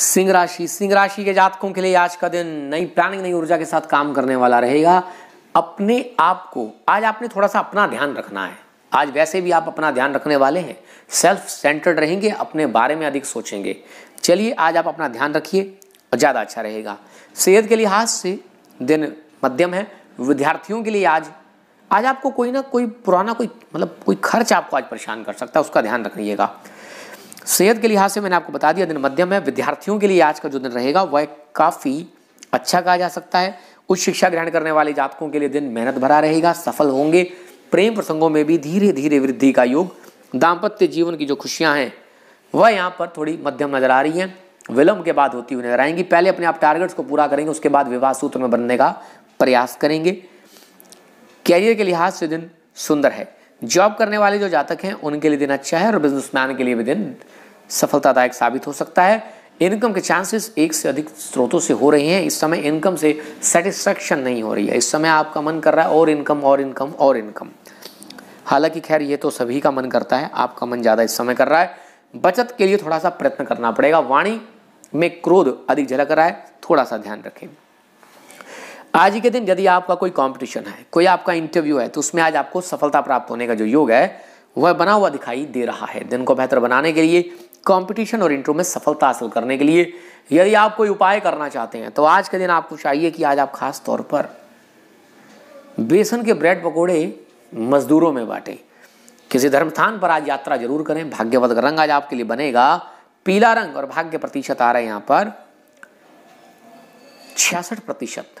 सिंह राशि। सिंह राशि के जातकों के लिए आज का दिन नई प्लानिंग नई ऊर्जा के साथ काम करने वाला रहेगा। अपने आप को आज आपने थोड़ा सा अपना ध्यान रखना है। आज वैसे भी आप अपना ध्यान रखने वाले हैं। सेल्फ सेंटर्ड रहेंगे, अपने बारे में अधिक सोचेंगे। चलिए, आज आप अपना ध्यान रखिए और ज़्यादा अच्छा रहेगा। सेहत के लिहाज से दिन मध्यम है। विद्यार्थियों के लिए आज आज आपको कोई ना कोई पुराना कोई मतलब कोई खर्च आपको आज परेशान कर सकता है, उसका ध्यान रखिएगा। सेहत के लिहाज से मैंने आपको बता दिया, दिन मध्यम है। विद्यार्थियों के लिए आज का जो दिन रहेगा, वह काफ़ी अच्छा कहा जा सकता है। उच्च शिक्षा ग्रहण करने वाले जातकों के लिए दिन मेहनत भरा रहेगा, सफल होंगे। प्रेम प्रसंगों में भी धीरे धीरे वृद्धि का योग, दाम्पत्य जीवन की जो खुशियाँ हैं, वह यहाँ पर थोड़ी मध्यम नज़र आ रही हैं। विलंब के बाद होती हुई नज़र आएँगी। पहले अपने आप टारगेट्स को पूरा करेंगे, उसके बाद विवाह सूत्र में बनने का प्रयास करेंगे। कैरियर के लिहाज से दिन सुंदर है। जॉब करने वाले जो जातक हैं, उनके लिए दिन अच्छा है और बिजनेसमैन के लिए भी दिन सफलतादायक साबित हो सकता है। इनकम के चांसेस एक से अधिक स्रोतों से हो रहे हैं। इस समय इनकम से सेटिस्फेक्शन नहीं हो रही है। इस समय आपका मन कर रहा है और इनकम और इनकम और इनकम हालाँकि खैर, ये तो सभी का मन करता है। आपका मन ज़्यादा इस समय कर रहा है। बचत के लिए थोड़ा सा प्रयत्न करना पड़ेगा। वाणी में क्रोध अधिक झलक रहा है। थोड़ा सा ध्यान रखें। आज के दिन यदि आपका कोई कंपटीशन है, कोई आपका इंटरव्यू है तो उसमें आज आपको सफलता प्राप्त होने का जो योग है, वह बना हुआ दिखाई दे रहा है। दिन को बेहतर बनाने के लिए कंपटीशन और इंटरव्यू में सफलता हासिल करने के लिए यदि आप कोई उपाय करना चाहते हैं तो आज के दिन आपको चाहिए कि आज आप खास तौर पर बेसन के ब्रेड पकौड़े मजदूरों में बांटे। किसी धर्मस्थान पर आज यात्रा ज़रूर करें, भाग्यवत रंग आज आपके लिए बनेगा। पीला रंग और भाग्य प्रतिशत आ रहा है यहाँ पर छियासठ प्रतिशत।